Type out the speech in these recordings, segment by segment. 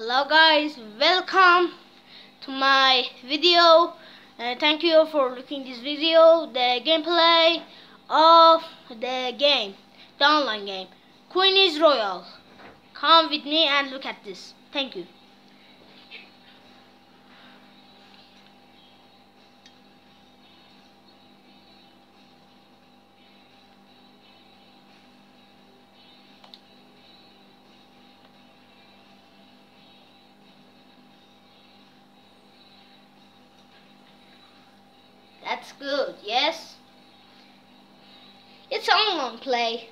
hello guys. Welcome to my video. Uh, thank you for looking this video the gameplay of the game the online game Cuisine Royale. Come with me and look at this. Thank you That's good, yes? It's online play.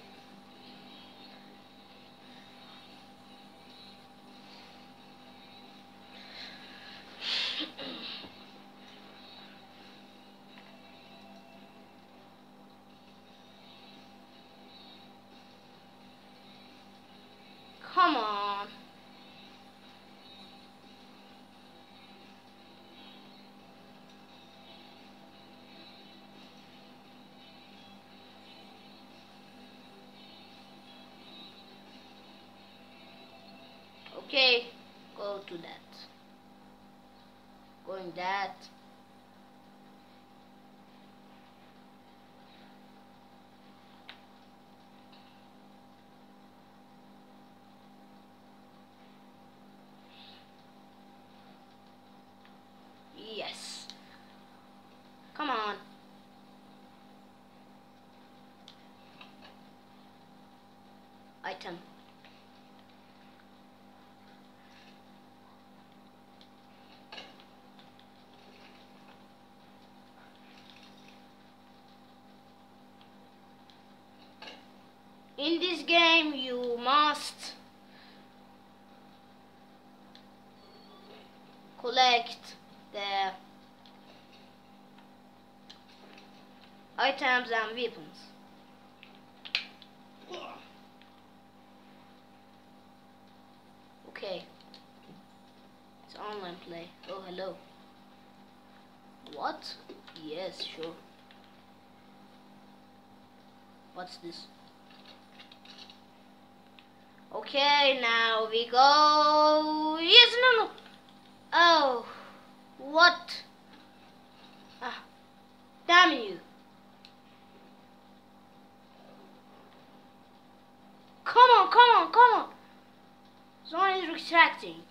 Come on. Okay, go to that. Going that. Yes. Come on. Item. In this game, you must collect the items and weapons. Okay. It's online play. Oh, hello. What? Yes, sure. What's this? Okay, now we go. Yes, no, no. Oh, what? Ah, damn you. Come on, come on, come on. Zone is retracting.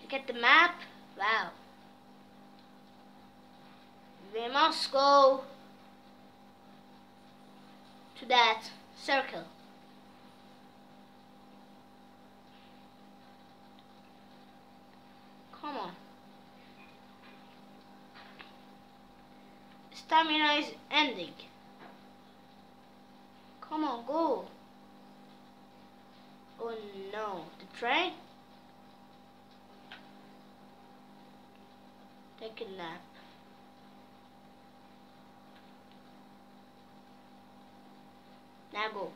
Look at the map. Wow. We must go to that circle. Come on. Stamina is ending. Come on, go. Oh no, the train? Take a nap. Now go.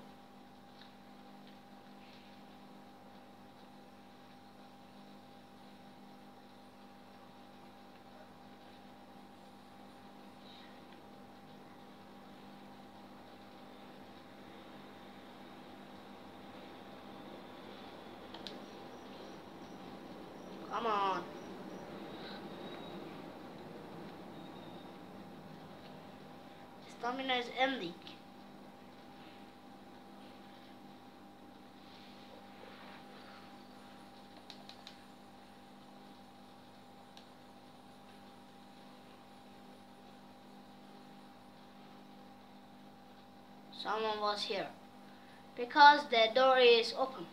Come on. Stamina is ending. Someone was here. Because the door is open.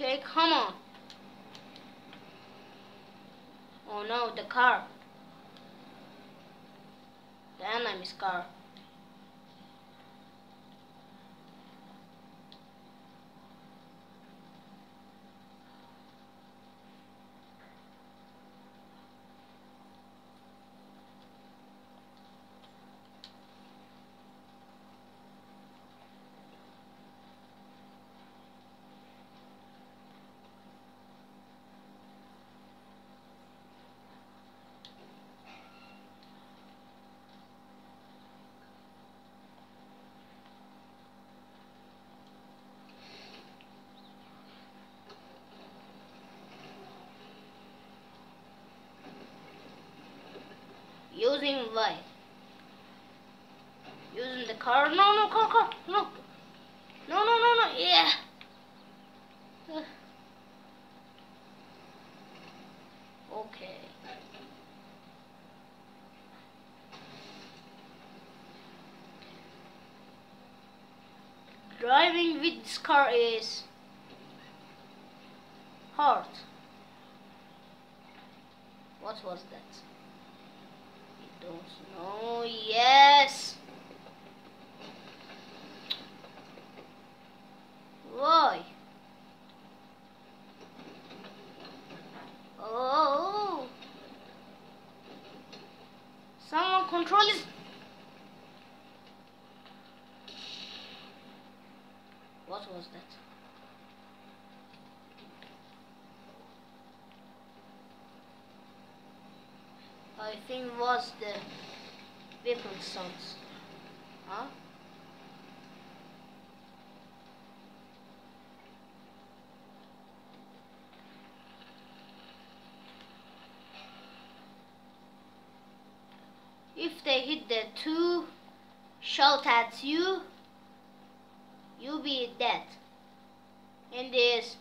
Okay, come on. Oh no, the car. The enemy's car. Same way. Using the car. No, no, car, car. No. No, no, no, no. Yeah. Uh. Okay. Driving with this car is hard. What was that? Don't know. Yes. Why? Oh. Someone control this. What was that? I think was the weapon sounds. Huh? If they hit the two shot at you, you'll be dead. And this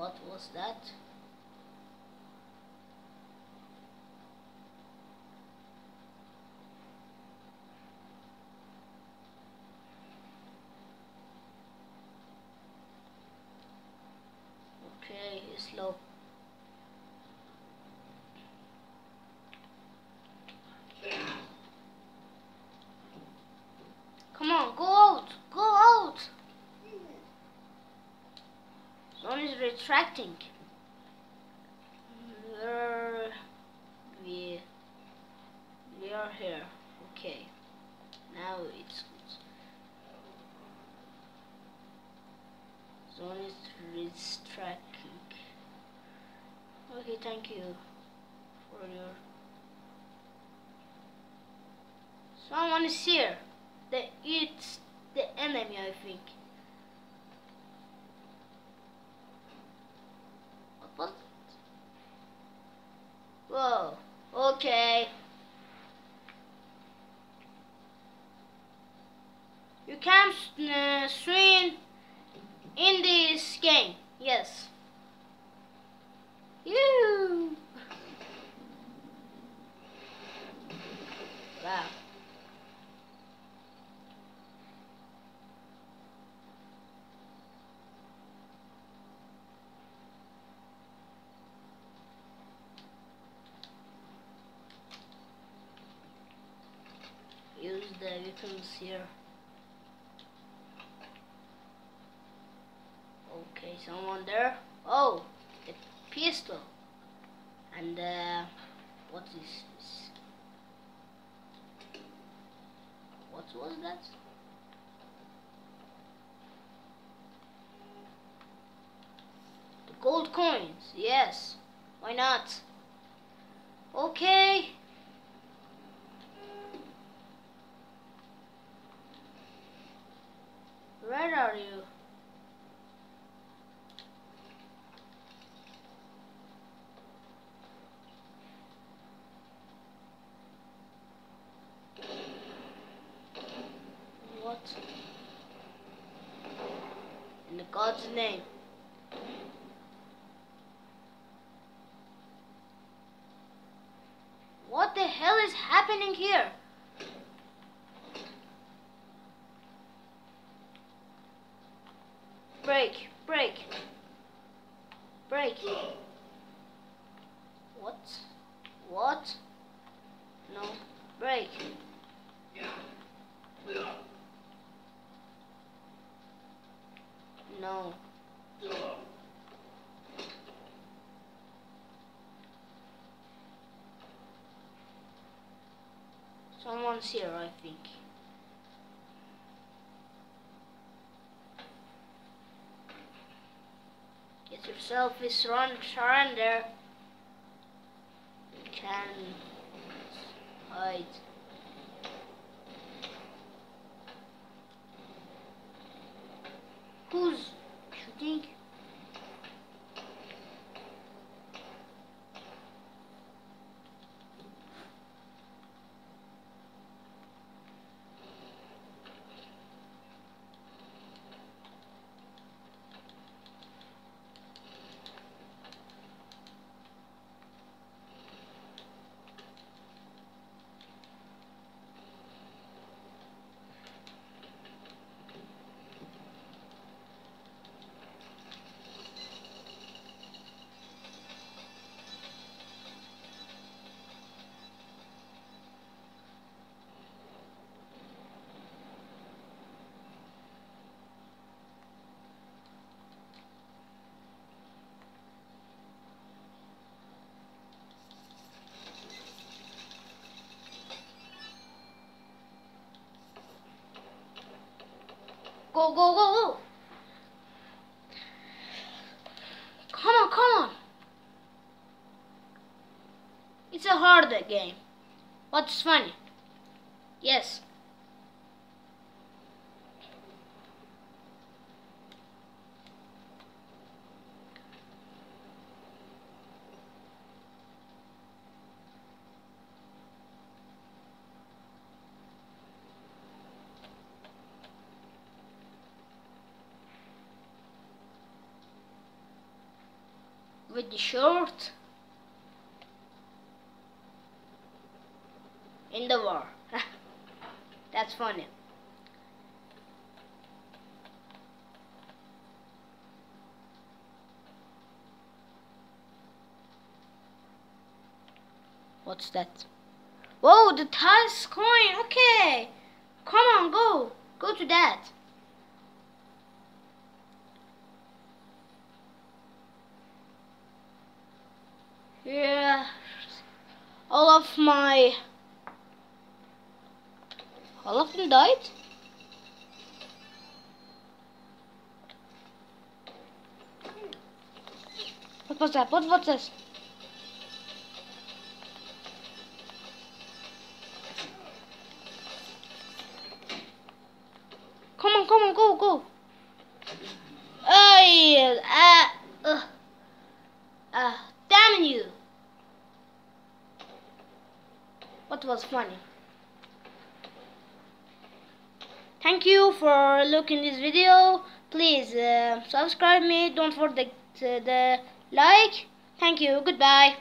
What was that? Okay, slow. Come on, go out, go out. Zone is retracting. We, we are here. Okay. Now it's good. Zone is retracting. Okay, thank you for your. Someone is here. The it's the enemy, I think. What? Whoa. Okay. You can uh, swim in this game. Yes. You. Wow. Weapons here. Okay, someone there. Oh, a pistol. And uh, what is this? What was that? The gold coins. Yes. Why not? Okay. Are you? What? In the God's name. What the hell is happening here? Break, break, break. What? What? No, break. No. Someone's here, I think. selfish surrender can hide. Who's shooting? Go, go, go. Come on, come on. It's a hard game. What's funny? Yes. With the short in the war. That's funny. What's that? Whoa, the tiles coin. Okay. Come on, go. Go to that. Yeah, all of my, all of them died. What was that? What was this? Come on, come on, go, go. Oh, uh, uh, uh, damn you. What was funny? Thank you for looking this video. Please uh, subscribe me. Don't forget uh, the like. Thank you. Goodbye.